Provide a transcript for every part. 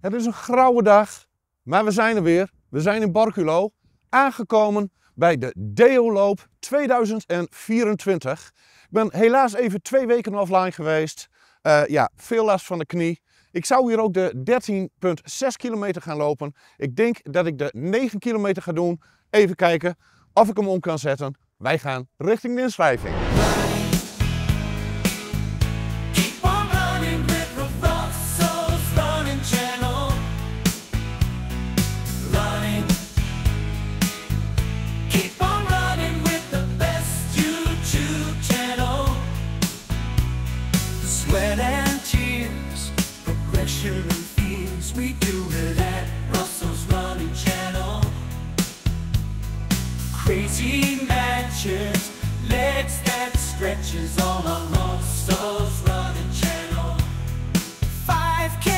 Het is een grauwe dag, maar we zijn er weer. We zijn in Borculo, aangekomen bij de Deo-loop 2024. Ik ben helaas even twee weken offline geweest. Uh, ja, veel last van de knie. Ik zou hier ook de 13,6 kilometer gaan lopen. Ik denk dat ik de 9 kilometer ga doen. Even kijken of ik hem om kan zetten. Wij gaan richting de inschrijving. Matches, legs that stretches all along Stowe's running channel. 5K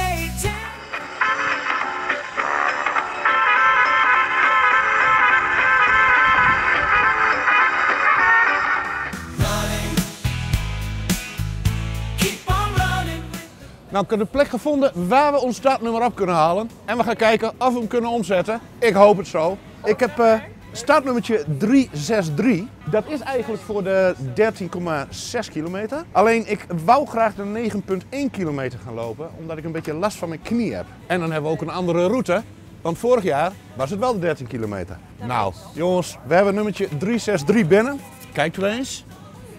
Nou, ik heb een plek gevonden waar we ons startnummer op kunnen halen. En we gaan kijken of we hem kunnen omzetten. Ik hoop het zo. Ik heb uh, Startnummertje 363, dat is eigenlijk voor de 13,6 kilometer. Alleen ik wou graag de 9,1 kilometer gaan lopen, omdat ik een beetje last van mijn knie heb. En dan hebben we ook een andere route, want vorig jaar was het wel de 13 kilometer. Nou, jongens, we hebben nummertje 363 binnen. Kijkt u eens.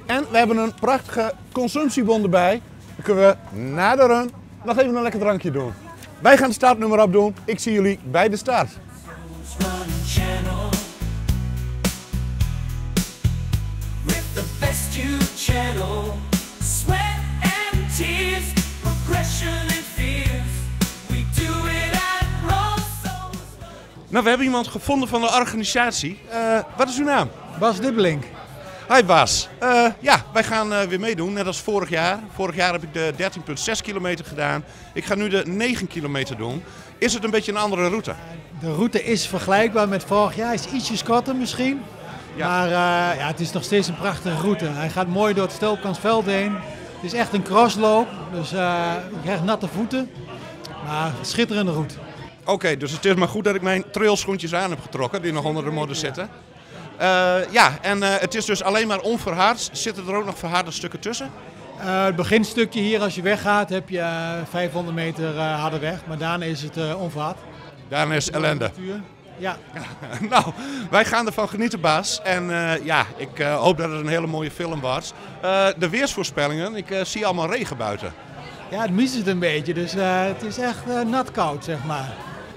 En we hebben een prachtige consumptiebon erbij. Dan kunnen we na de run nog even een lekker drankje doen. Wij gaan de startnummer opdoen. Ik zie jullie bij de start. Nou, we hebben iemand gevonden van de organisatie. Uh, wat is uw naam? Bas Dibbeling. Hi Bas. Uh, ja, wij gaan uh, weer meedoen, net als vorig jaar. Vorig jaar heb ik de 13,6 kilometer gedaan. Ik ga nu de 9 kilometer doen. Is het een beetje een andere route? De route is vergelijkbaar met vorig jaar. Is ietsjes korter misschien. Maar uh, ja, het is nog steeds een prachtige route. Hij gaat mooi door het Stelpkansveld heen. Het is echt een crossloop, dus uh, je krijgt natte voeten. Maar schitterende route. Oké, dus het is maar goed dat ik mijn trailschoentjes aan heb getrokken, die nog onder de modder zitten. Uh, ja, en het is dus alleen maar onverhard. Zitten er ook nog verharde stukken tussen? het beginstukje hier, als je weggaat, heb je 500 meter harde weg. Maar daarna is het onverhard. Daarna is ellende. Ja. nou, wij gaan ervan genieten, Bas. En uh, ja, ik uh, hoop dat het een hele mooie film wordt. Uh, de weersvoorspellingen, ik zie allemaal regen buiten. Ja, het mist het een beetje, dus het is echt nat koud, zeg maar.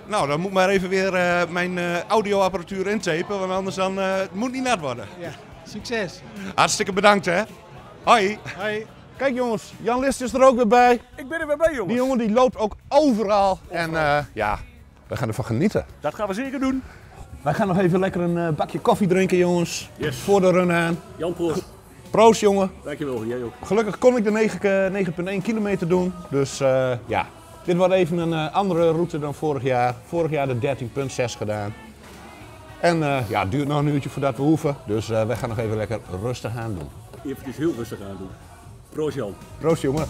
Nou, dan moet ik maar even weer mijn audioapparatuur intapen, want anders dan, het moet niet nat worden. Ja, succes. Hartstikke bedankt, hè. Hoi. Hoi. Kijk jongens, Jan List is er ook weer bij. Ik ben er weer bij jongens. Die jongen die loopt ook overal. overal. En ja, we gaan ervan genieten. Dat gaan we zeker doen. Wij gaan nog even lekker een uh, bakje koffie drinken, jongens. Yes. Voor de run aan. Jan Proost. Proost, jongen. Dankjewel, jij ook. Gelukkig kon ik de 9,1 kilometer doen. Dus uh, ja, dit wordt even een uh, andere route dan vorig jaar. Vorig jaar de 13,6 gedaan. En ja, het duurt nog een uurtje voordat we hoeven. Dus wij gaan nog even lekker rustig aan doen. Even heel rustig aan doen. Proost, Jan. Proost, jongen.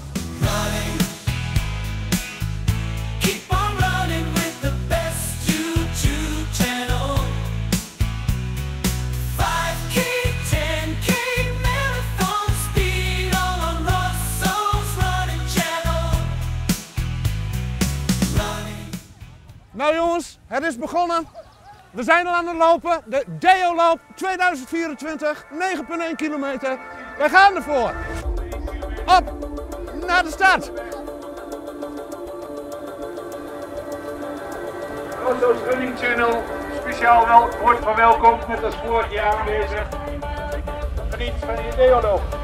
Nou jongens, het is begonnen. We zijn al aan het lopen. De Deo-loop 2024, 9,1 kilometer. Wij gaan ervoor. Op naar de start. Rosso's Running Channel, speciaal wel, wordt verwelkomd met als vorig jaar aanwezig. Geniet van je Deo-loop.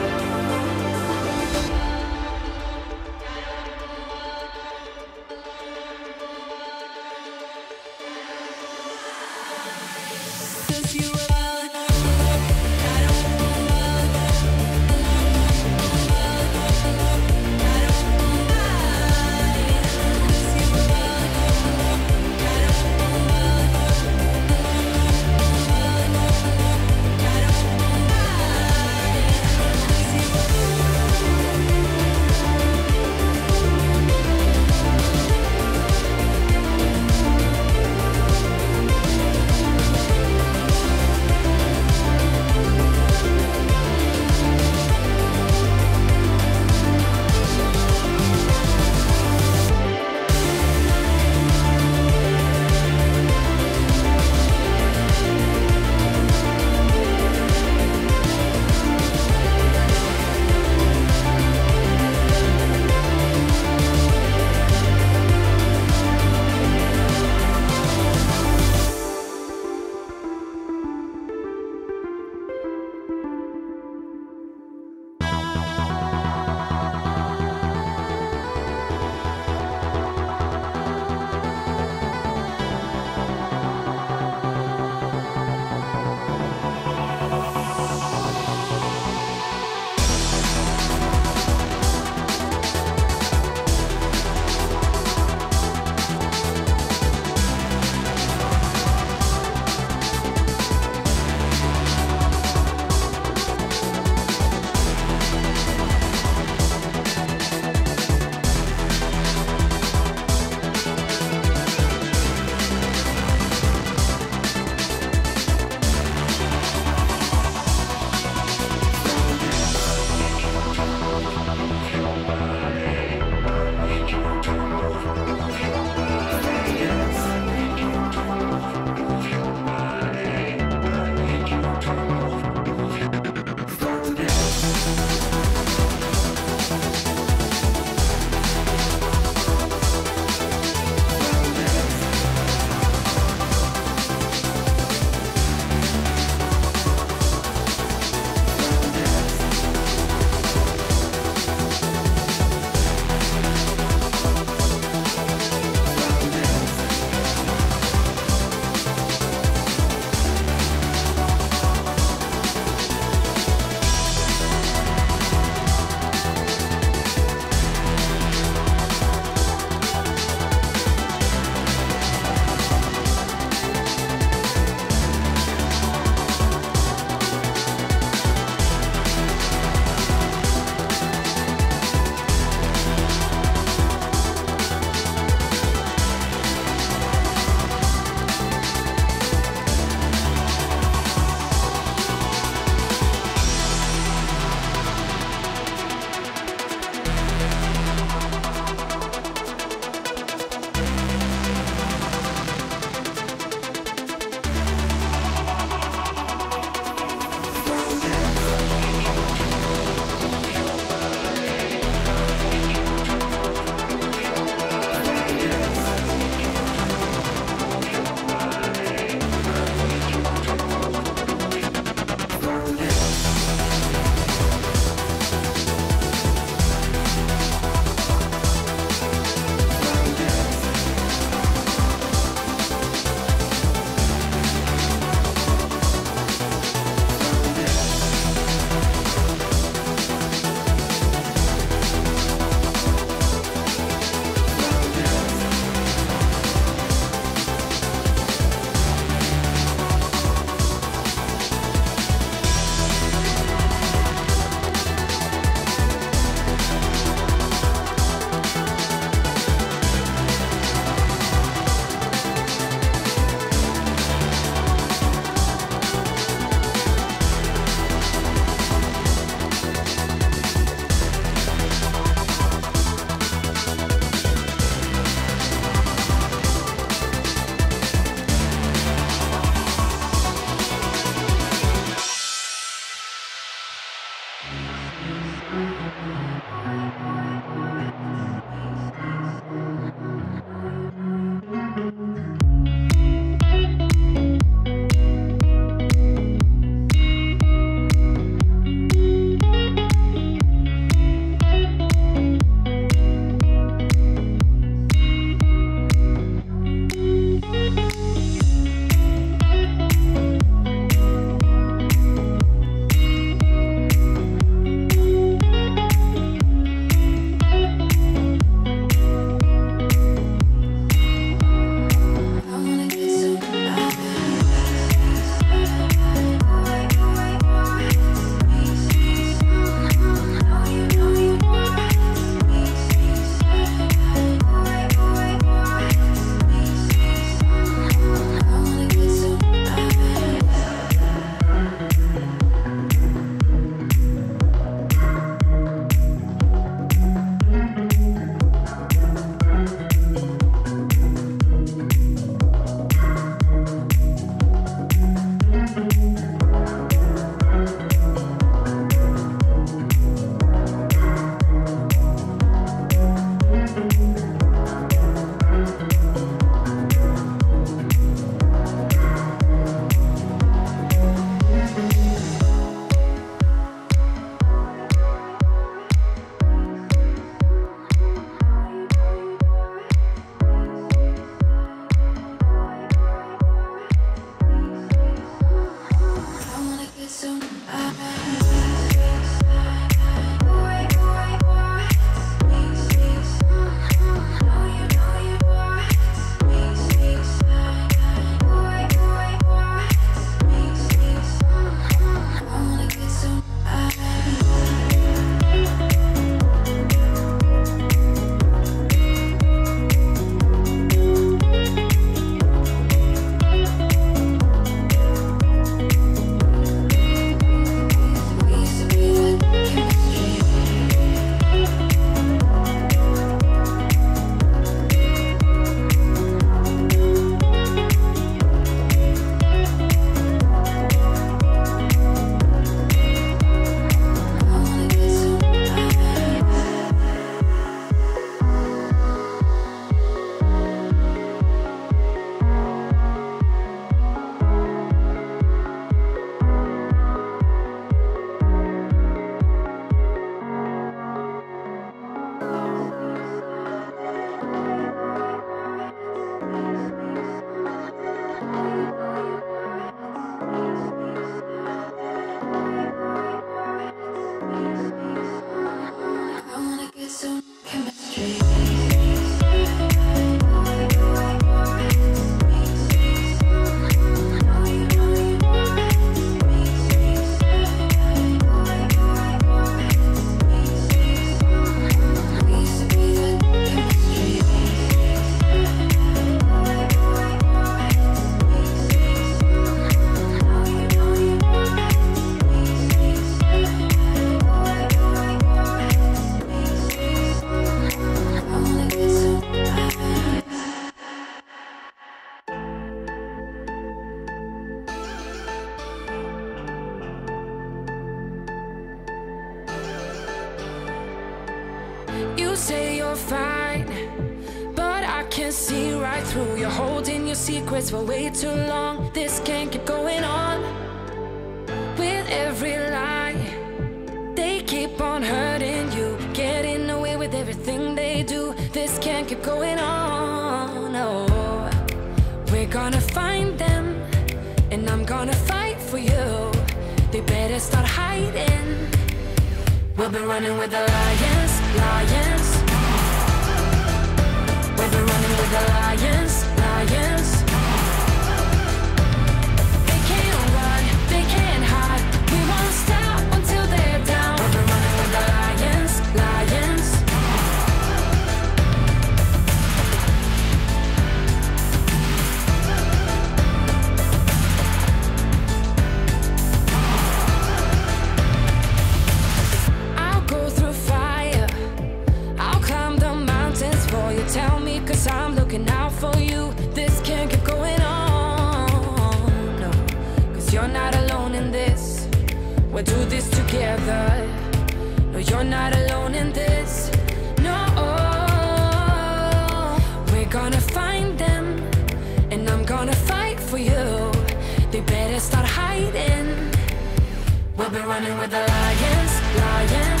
We'll be running with the lions, lions.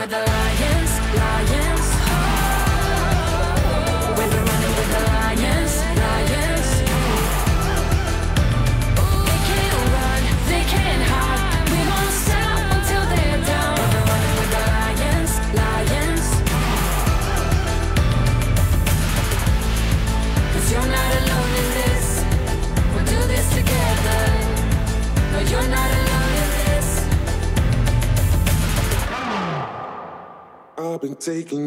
with the forsaken.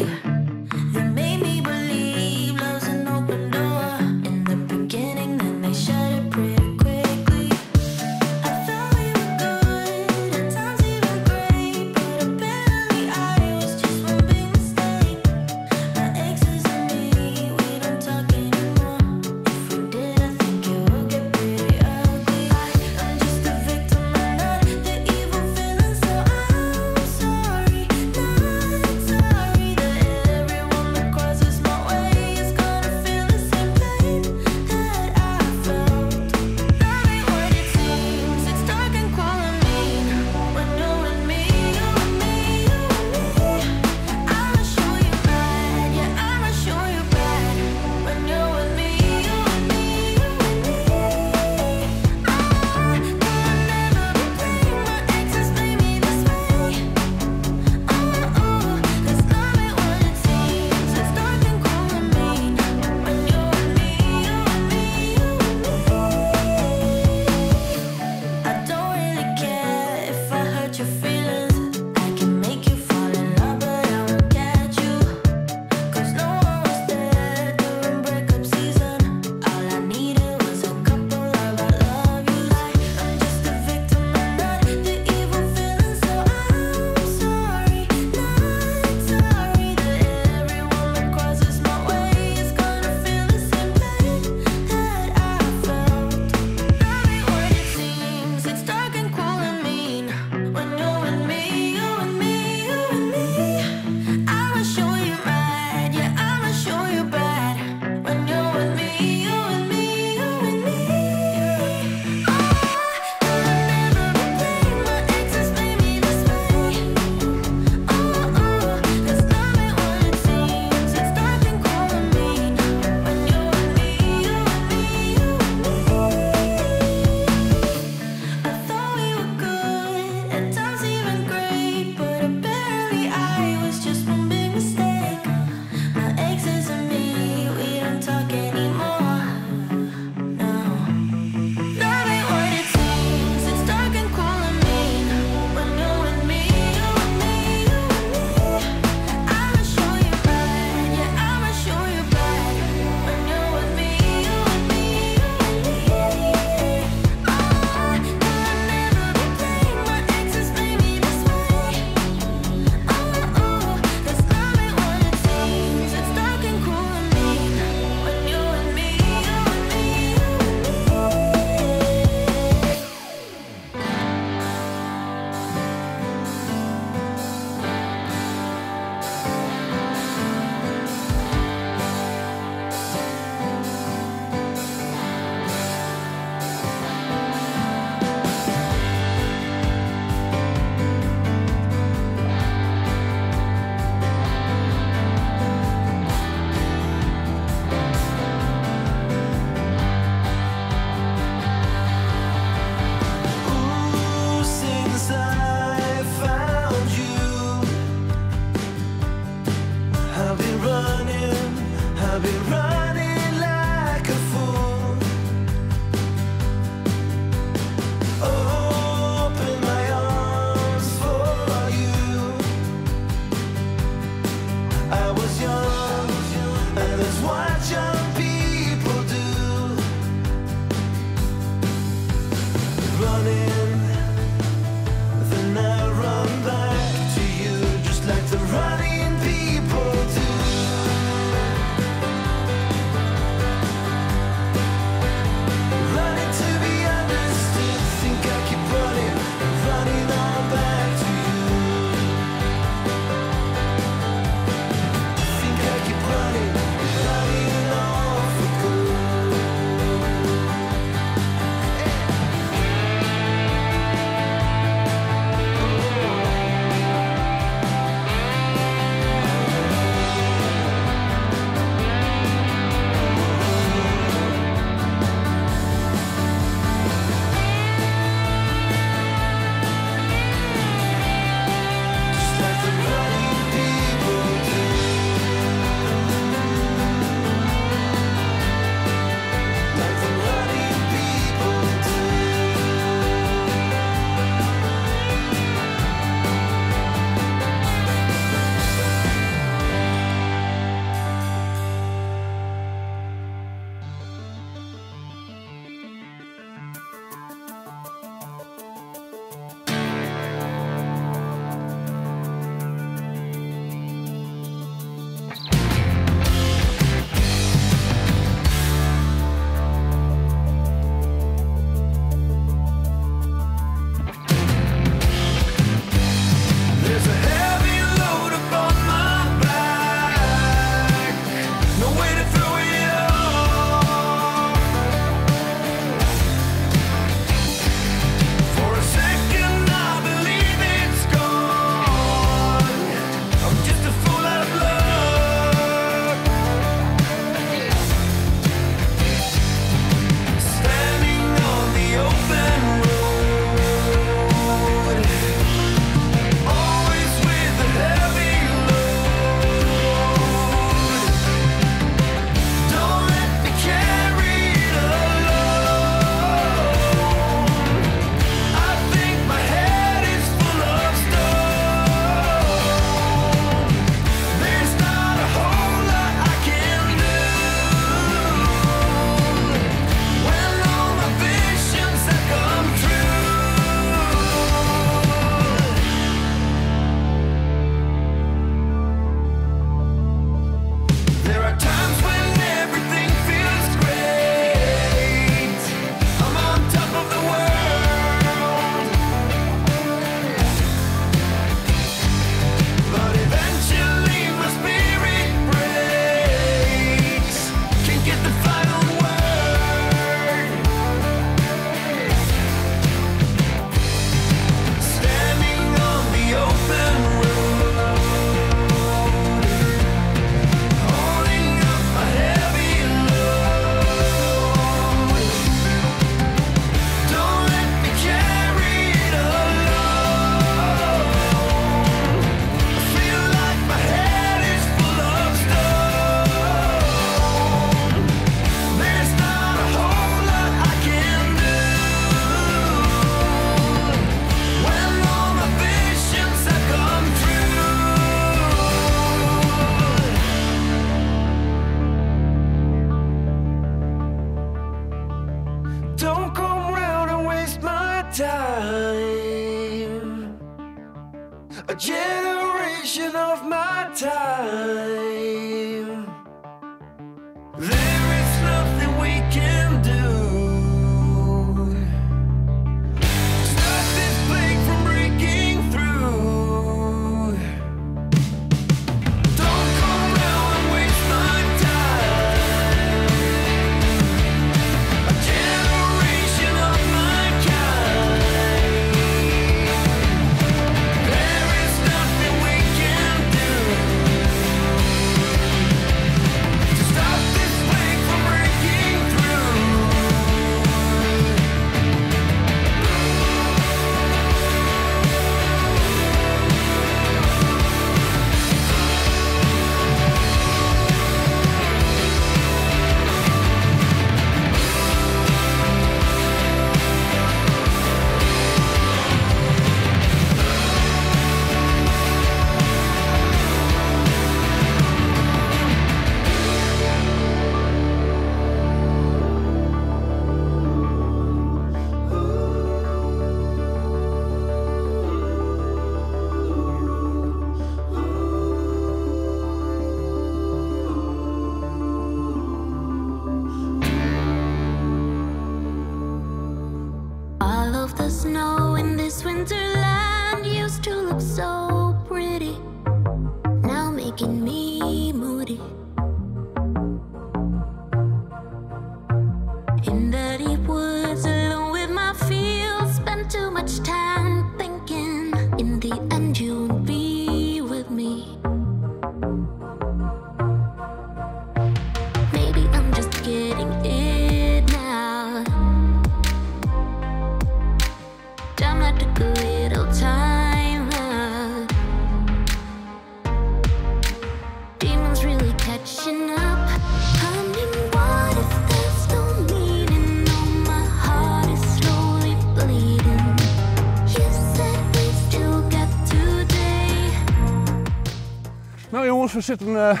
Nou jongens, we zitten eh,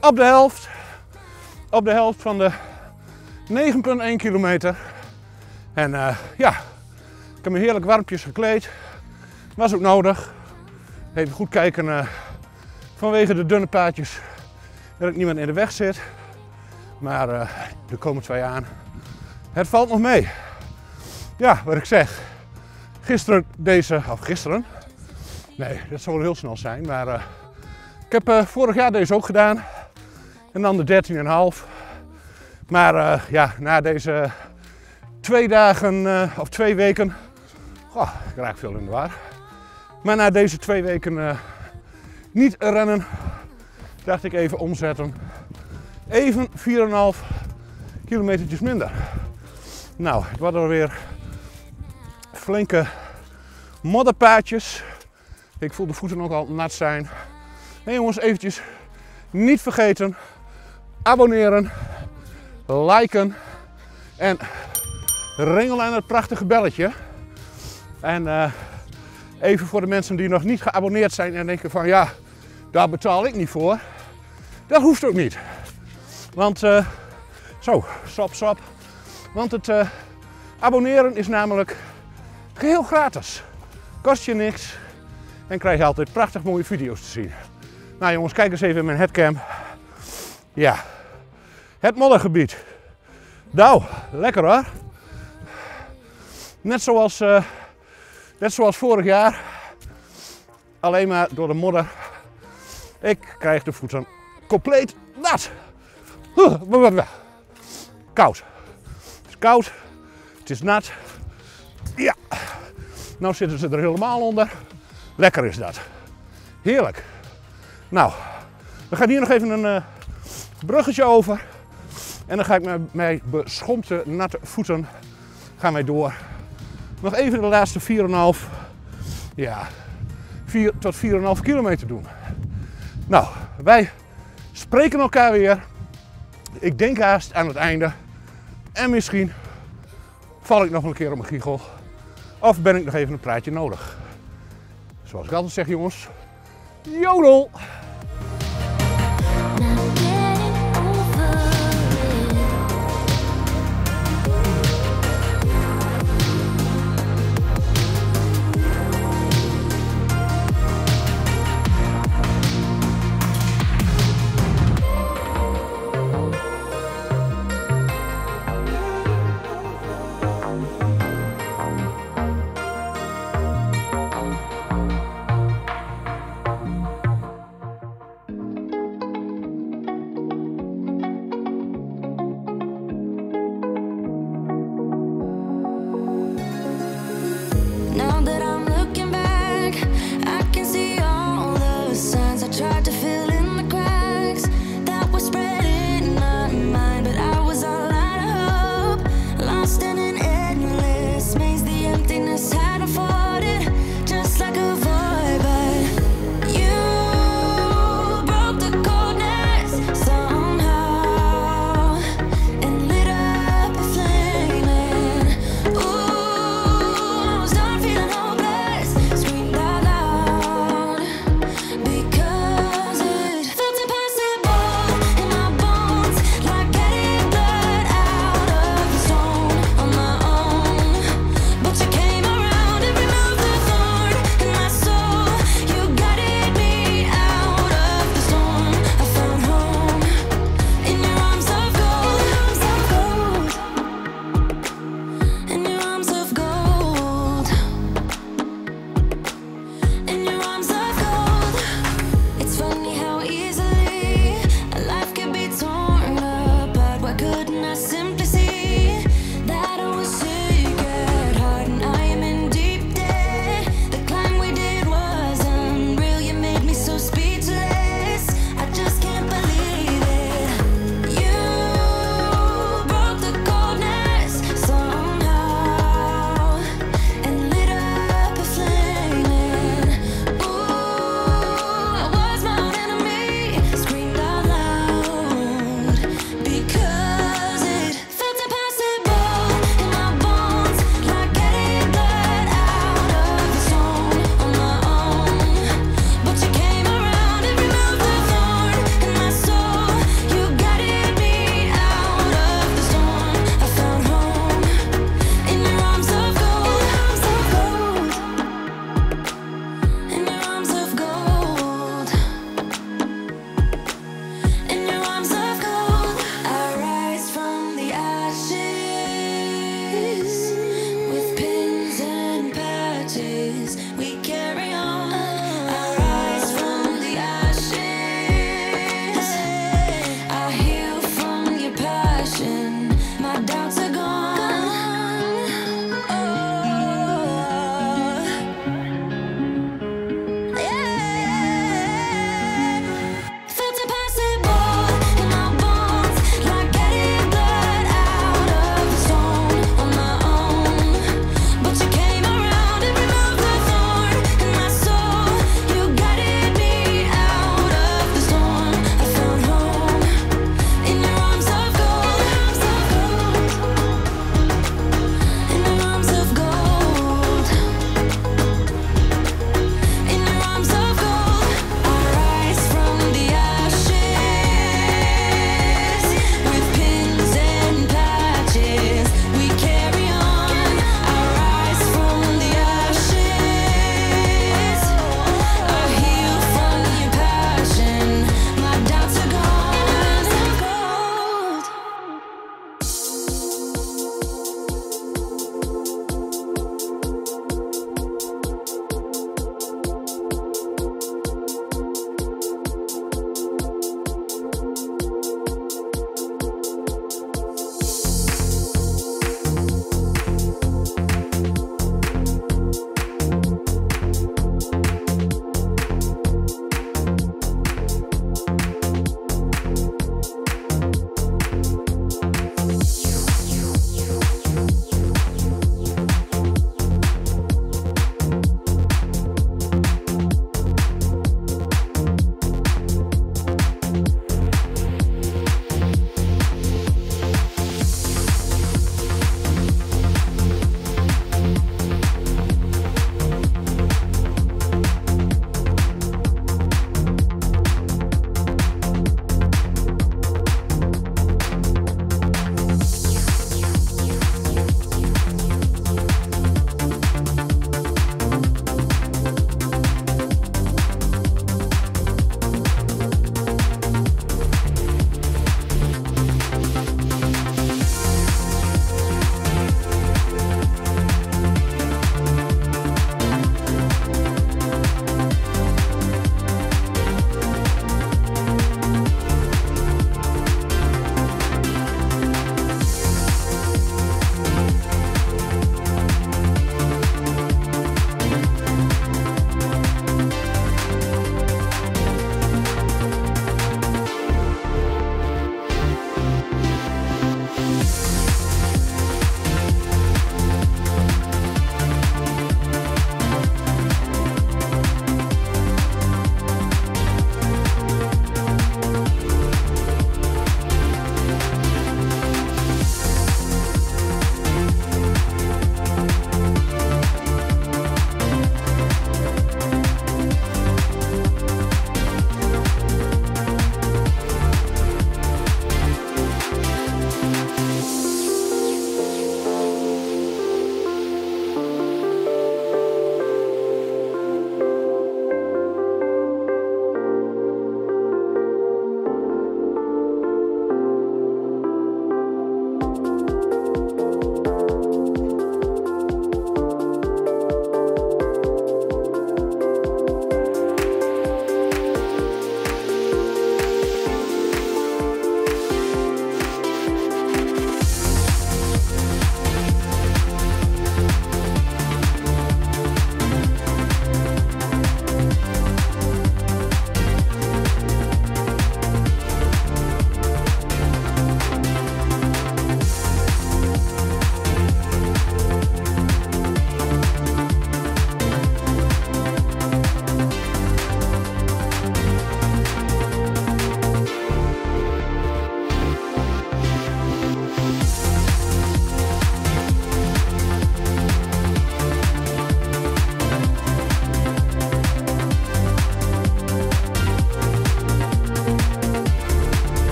op de helft. Op de helft van de 9,1 kilometer. En eh, ja, ik heb me heerlijk warmpjes gekleed. Was ook nodig. Even goed kijken eh, vanwege de dunne paadjes dat ik niemand in de weg zit. Maar eh, er komen twee aan. Het valt nog mee. Ja, wat ik zeg. Gisteren deze, of gisteren. Nee, dat zal wel heel snel zijn. Maar heb eh, vorig jaar deze ook gedaan. En dan de 13,5. Maar eh, ja, na deze twee dagen eh, of twee weken. Goh, ik raak veel in de war. Maar na deze twee weken niet rennen, dacht ik even omzetten. Even 4,5 kilometertjes minder. Nou, het waren weer flinke modderpaadjes. Ik voel de voeten ook al nat zijn. En jongens, eventjes niet vergeten. Abonneren, liken en ringelen aan het prachtige belletje. En eh, even voor de mensen die nog niet geabonneerd zijn en denken van ja, daar betaal ik niet voor. Dat hoeft ook niet. Want eh, zo, stop, stop. Want het eh, abonneren is namelijk geheel gratis. Kost je niks en krijg je altijd prachtig mooie video's te zien. Nou jongens, kijk eens even in mijn headcam. Ja, het moddergebied. Nou, lekker hoor. Net zoals, eh, net zoals vorig jaar. Alleen maar door de modder. Ik krijg de voeten compleet nat. Koud. Het is koud. Het is nat. Ja. Nou zitten ze er helemaal onder. Lekker is dat. Heerlijk. Nou, we gaan hier nog even een eh, bruggetje over. En dan ga ik met mijn beschompte natte voeten gaan wij door. Nog even de laatste 4,5 ja, 4 tot 4,5 kilometer doen. Nou, wij spreken elkaar weer. Ik denk haast aan het einde. En misschien val ik nog een keer op mijn giegel. Of ben ik nog even een praatje nodig. Zoals ik altijd zeg jongens, jodel!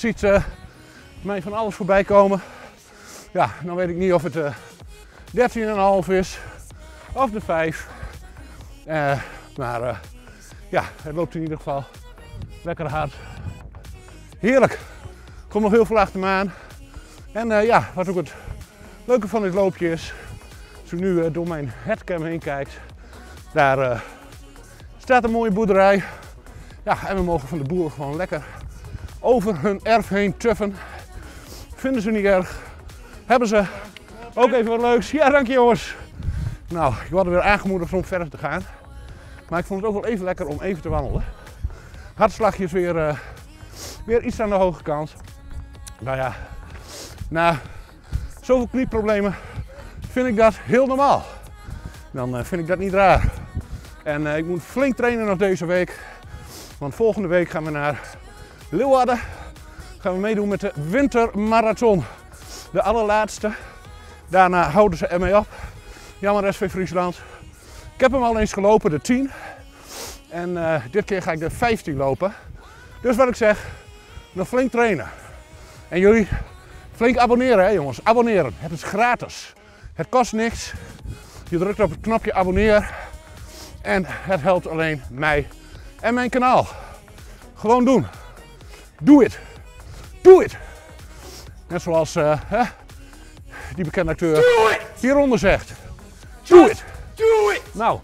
Ziet eh, mij van alles voorbij komen. Ja, dan weet ik niet of het eh 13,5 is of de 5. Eh, maar ja, het loopt in ieder geval lekker hard. Heerlijk. Er komt nog heel veel achter me aan. En ja, wat ook het leuke van dit loopje is, als u nu door mijn headcam heen kijkt, daar staat een mooie boerderij. Ja, en we mogen van de boeren gewoon lekker over hun erf heen tuffen. Vinden ze niet erg. Hebben ze ook even wat leuks. Ja, dank je jongens. Nou, ik word er weer aangemoedigd om verder te gaan. Maar ik vond het ook wel even lekker om even te wandelen. Hartslagje is weer, eh, weer iets aan de hoge kant. Nou ja, na zoveel knieproblemen vind ik dat heel normaal. Dan eh, vind ik dat niet raar. En eh, ik moet flink trainen nog deze week. Want volgende week gaan we naar Leeuwarden. Gaan we meedoen met de wintermarathon. De allerlaatste. Daarna houden ze ermee op. Jammer SV Friesland. Ik heb hem al eens gelopen, de 10. En eh, dit keer ga ik de 15 lopen. Dus wat ik zeg, nog flink trainen. En jullie flink abonneren hè jongens. Abonneren. Het is gratis. Het kost niks. Je drukt op het knopje abonneer. En het helpt alleen mij en mijn kanaal. Gewoon doen. Doe het. Doe het. Net zoals eh, hè, die bekende acteur hieronder zegt. Doe het. Do it! Nou,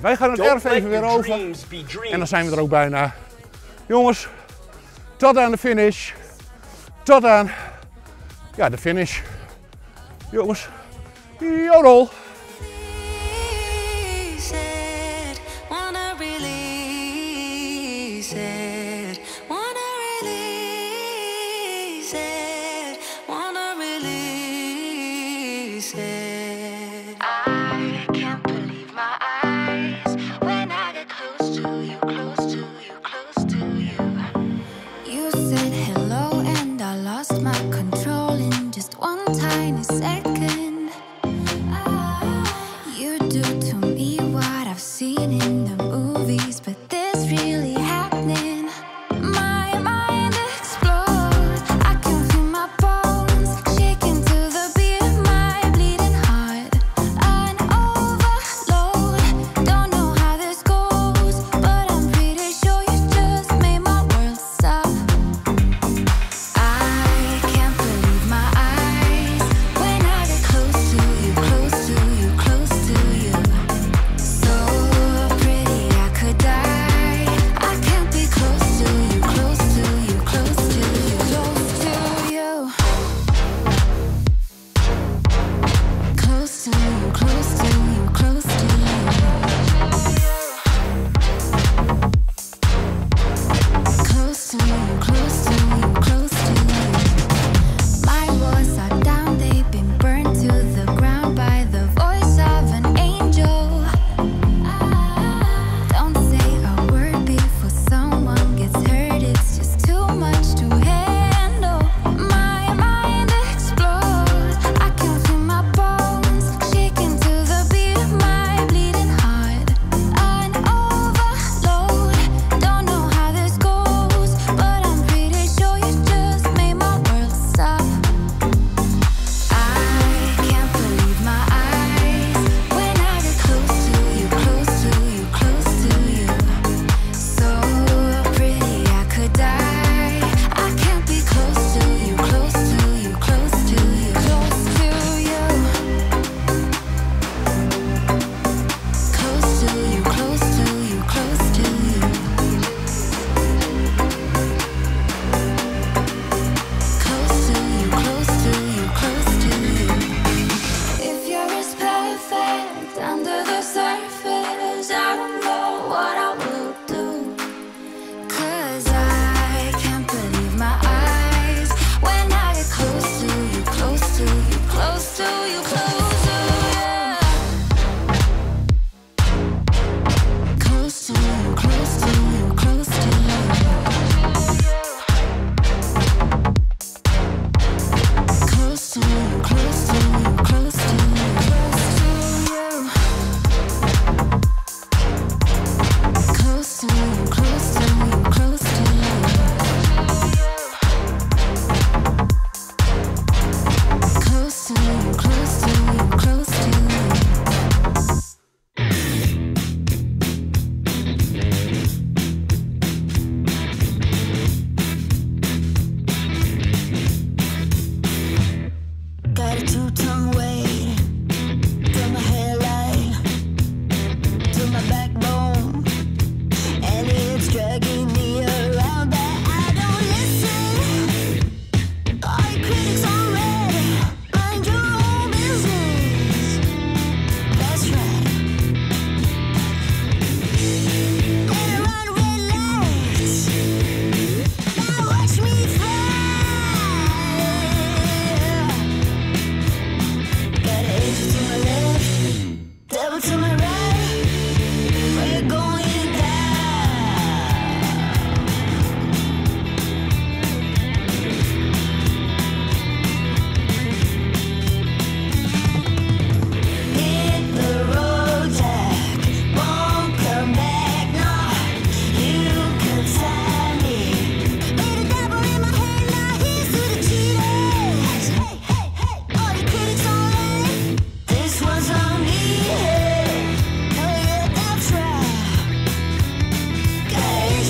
wij gaan het Don't erf even weer over. dreams be dreams. En dan zijn we er ook bijna. Jongens, tot aan de finish. Tot aan ja, de finish. Jongens, jodel.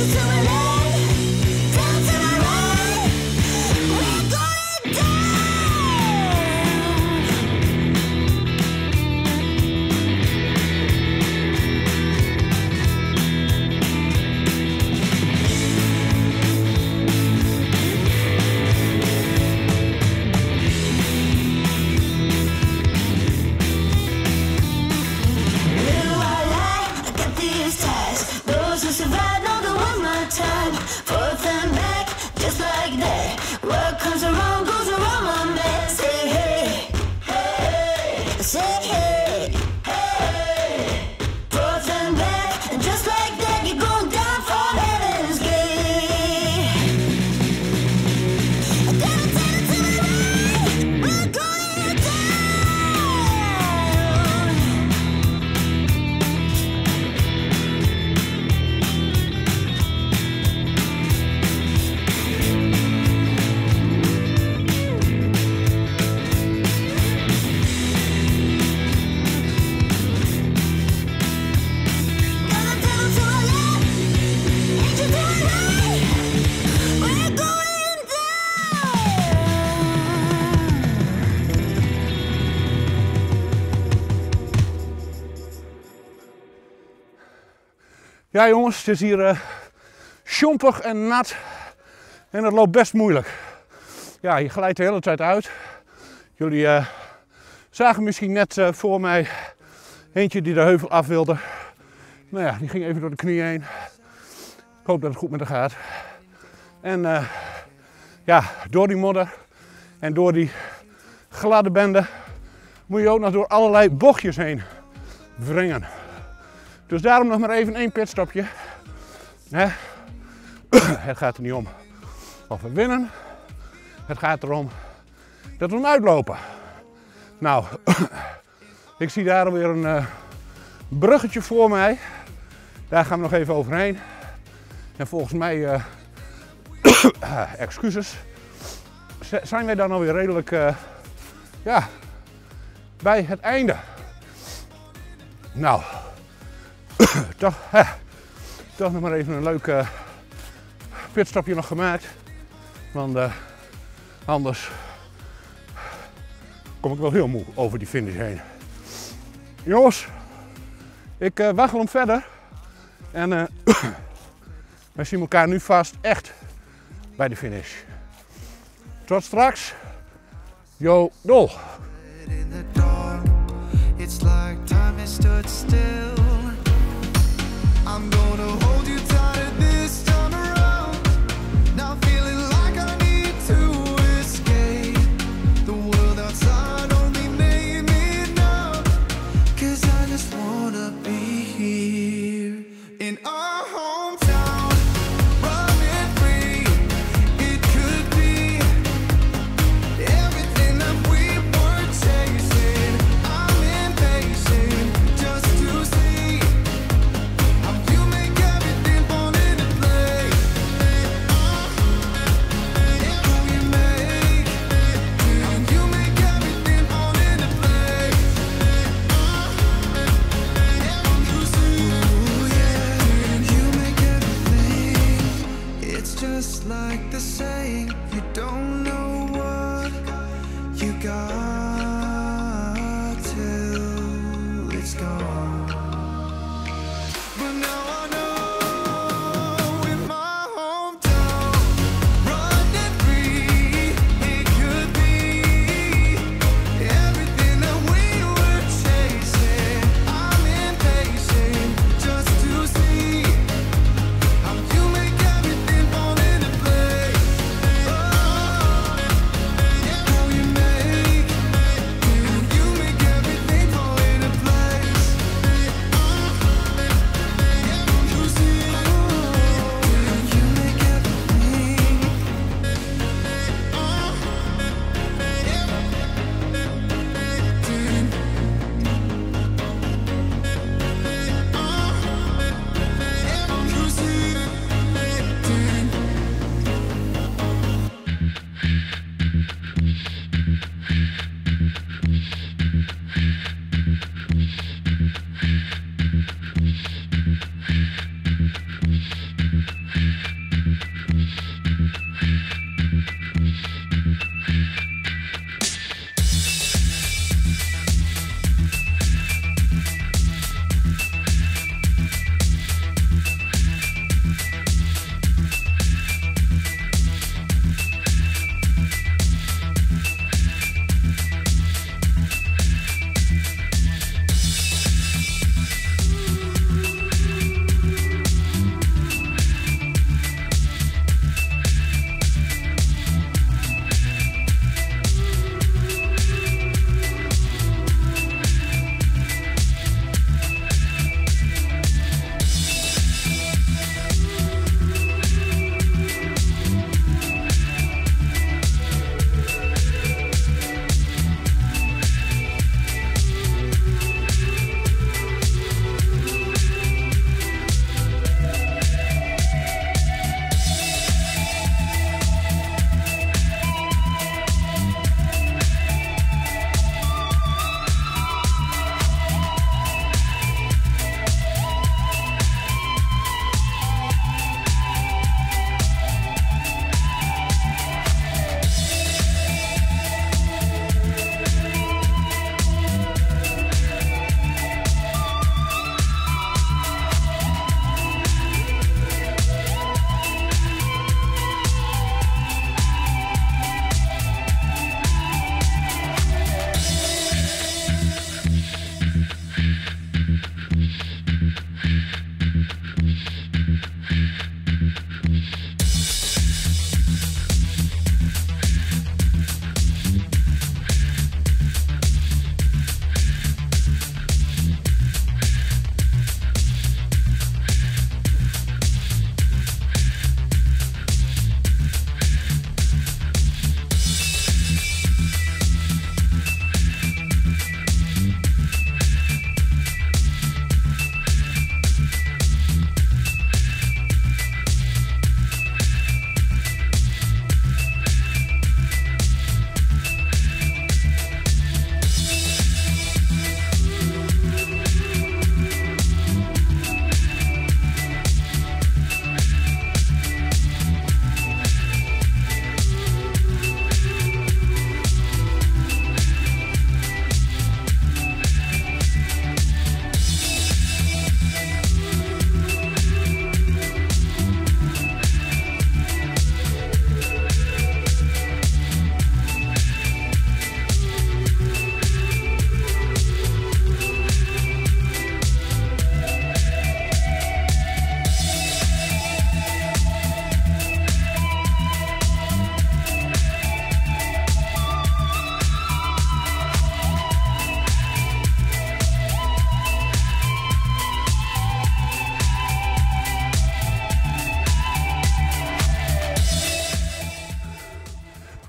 to do it. Ja jongens, het is hier eh chompig en nat en het loopt best moeilijk. Ja, je glijdt de hele tijd uit. Jullie eh, zagen misschien net eh, voor mij eentje die de heuvel af wilde. Nou ja, die ging even door de knie heen. Ik hoop dat het goed met haar gaat. En ja, door die modder en door die gladde bende moet je ook nog door allerlei bochtjes heen wringen. Dus daarom nog maar even één pitstopje. Het gaat er niet om of we winnen. Het gaat erom dat we hem uitlopen. Nou, ik zie daar alweer een eh, bruggetje voor mij. Daar gaan we nog even overheen. En volgens mij, eh, excuses, zijn wij dan alweer redelijk eh, ja, bij het einde. Nou, toch, toch nog maar even een leuk eh, pitstopje nog gemaakt. Want eh, anders kom ik wel heel moe over die finish heen. Jongens, ik eh, waggel hem verder. En eh, wij zien elkaar nu vast echt bij de finish. Tot straks. Yo, dol. I'm gonna hold you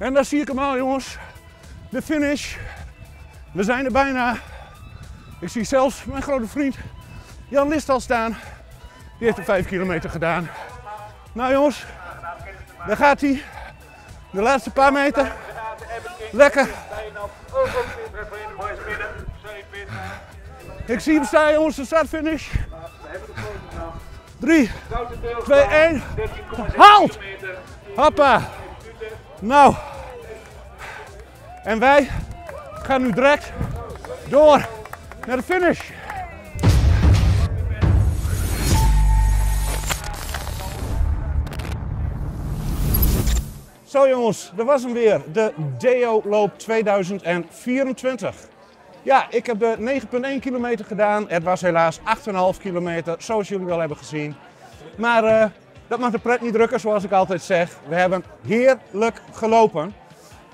En daar zie ik hem al, jongens. De finish. We zijn er bijna. Ik zie zelfs mijn grote vriend Jan List al staan. Die heeft er 5 kilometer gedaan. Nou jongens, daar gaat hij. De laatste paar meter. Lekker. Ik zie hem staan jongens, de startfinish. 3, 2, 1. Halt! Hoppa. Nou. En wij gaan nu direct door naar de finish. Zo jongens, dat was hem weer. De Deo Loop 2024. Ja, ik heb de 9,1 kilometer gedaan. Het was helaas 8,5 kilometer, zoals jullie wel hebben gezien. Maar eh, dat mag de pret niet drukken, zoals ik altijd zeg. We hebben heerlijk gelopen.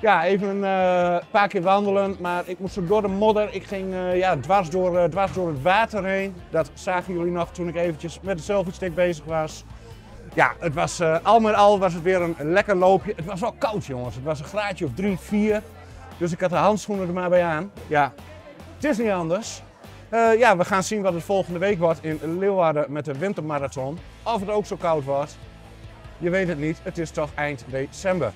Ja, even een eh, paar keer wandelen, maar ik moest door de modder. Ik ging eh, ja, dwars, door, eh, dwars door het water heen. Dat zagen jullie nog toen ik eventjes met de selfie stick bezig was. Ja, het was, al met al was het weer een lekker loopje. Het was wel koud jongens, het was een graadje of 3, 4. Dus ik had de handschoenen er maar bij aan. Ja, het is niet anders. Ja, we gaan zien wat het volgende week wordt in Leeuwarden met de wintermarathon. Of het ook zo koud wordt, je weet het niet. Het is toch eind december.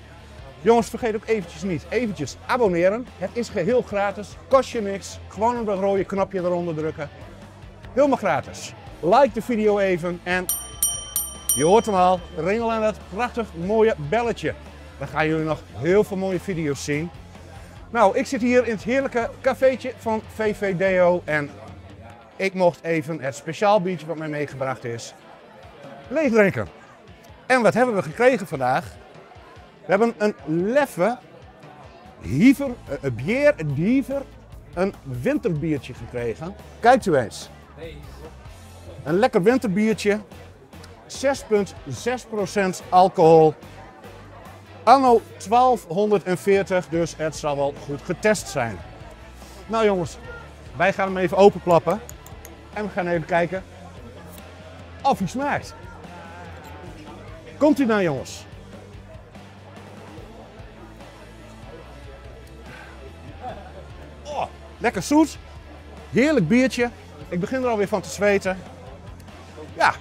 Jongens, vergeet ook eventjes niet, eventjes abonneren. Het is geheel gratis, kost je niks. Gewoon op dat rode knopje eronder drukken. Helemaal gratis. Like de video even en je hoort hem al, ringel aan dat prachtig mooie belletje. Dan gaan jullie nog heel veel mooie video's zien. Nou, ik zit hier in het heerlijke cafeetje van VVDO en ik mocht even het speciaal biertje wat mij meegebracht is leeg drinken. En wat hebben we gekregen vandaag? We hebben een leffe hiever, eh, een bier, een hiever, een winterbiertje gekregen. Kijkt u eens. Een lekker winterbiertje. 6,6% alcohol. Anno 1240, dus het zal wel goed getest zijn. Nou jongens, wij gaan hem even openklappen. En we gaan even kijken of hij smaakt. Komt u nou jongens. Lekker zoet. Heerlijk biertje. Ik begin er alweer van te zweten. Ja,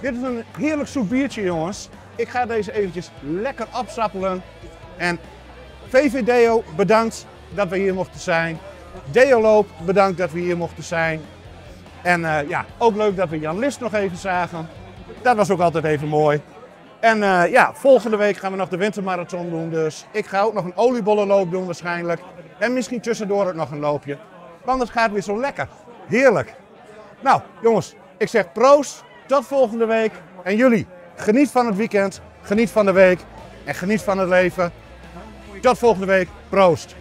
dit is een heerlijk zoet biertje jongens. Ik ga deze eventjes lekker opsappelen. En VVDO bedankt dat we hier mochten zijn. Deo Loop bedankt dat we hier mochten zijn. En eh, ja, ook leuk dat we Jan List nog even zagen. Dat was ook altijd even mooi. En eh, ja, volgende week gaan we nog de wintermarathon doen. Dus ik ga ook nog een oliebollenloop doen waarschijnlijk. En misschien tussendoor ook nog een loopje. Want het gaat weer zo lekker. Heerlijk. Nou jongens, ik zeg proost. Tot volgende week. En jullie, geniet van het weekend. Geniet van de week. En geniet van het leven. Tot volgende week. Proost.